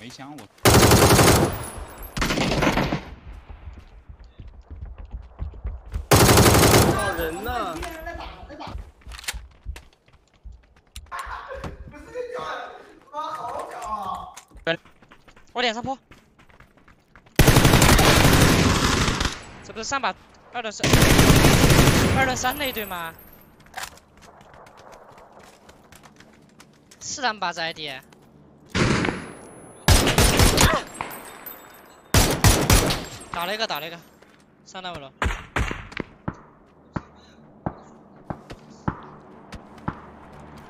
没枪我。靠人呢！我脸上坡，这不是上把二的三二的三那一队吗？是他们把子 ID，打了一个打了一个，上那五楼，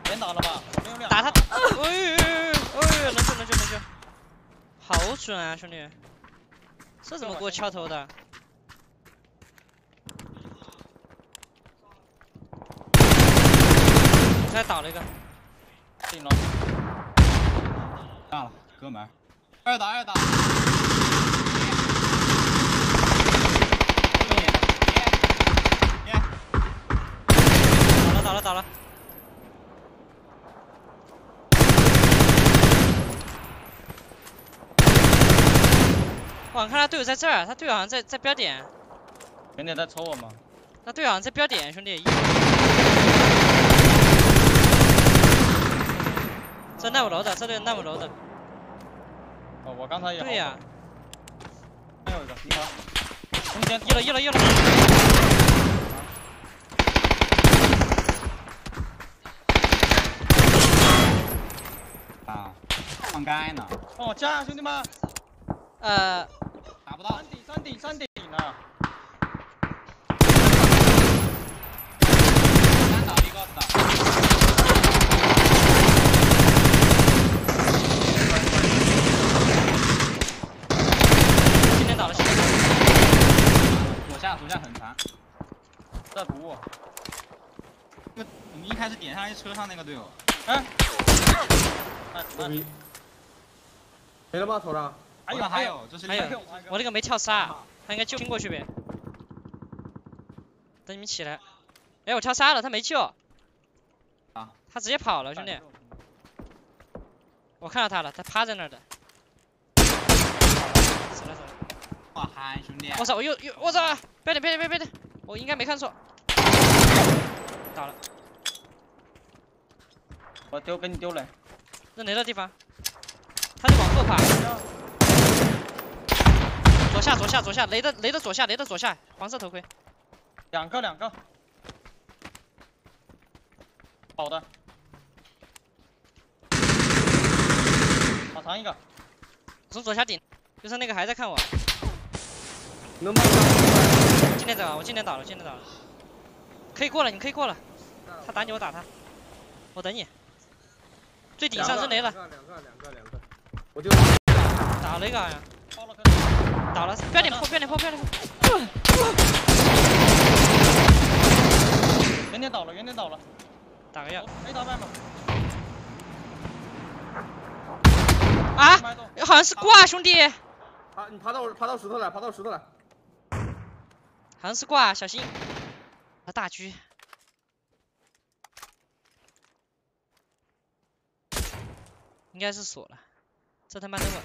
别打了吧？没有两打他，哎呦哎呦哎呦，能救能救能救，好准啊兄弟，这怎么给我敲头的？再打了一个，进了。大了，哥们儿。二打二打。耶倒了倒了倒了，哇，看他队友在这儿，他队友好像在在标点，甜甜在抽我吗？他队友好像在标点，兄弟。这那五楼的，这队那五楼的，哦，我刚才也对呀、还有一个一楼，中间。一了一楼一楼，啊，放该呢。帮我加，兄弟们，呃，打不到。山顶山顶山顶呢。单打一个打。今天倒了，今天倒了，左下左下很残，在补我。那我们一开始点上来车上那个队友，哎，哎牛逼！没了吗？头上？还有还有，就是还有我那个没跳杀，他应该救拼过去呗。等你们起来，哎，我跳杀了，他没救，啊，他直接跑了，兄弟，我看到他了，他趴在那儿的。死了死了。哇嗨，兄弟，我操！我又又我操！别点别点别点别点！我应该没看错。倒了，我丢给你丢了，扔雷的地方，他就往后跑。左下左下左下，雷的雷的左下雷的左下，黄色头盔。两个两个，好的，好长一个，从左下顶，就是那个还在看我。能帮我今天倒了，我今天倒了，今天倒了。可以过了，你可以过了。他打你，我打他。我等你。最顶上扔雷了，两个两个两个两个，我就打了一个好像，倒了，标点破，标点破，标点破。原点倒了，原点倒了，打个药没打败吗？啊！好像是挂兄弟，爬，你爬到我爬到石头来，爬到石头来。好像是挂，小心。啊，大狙。应该是锁了，这他妈的我。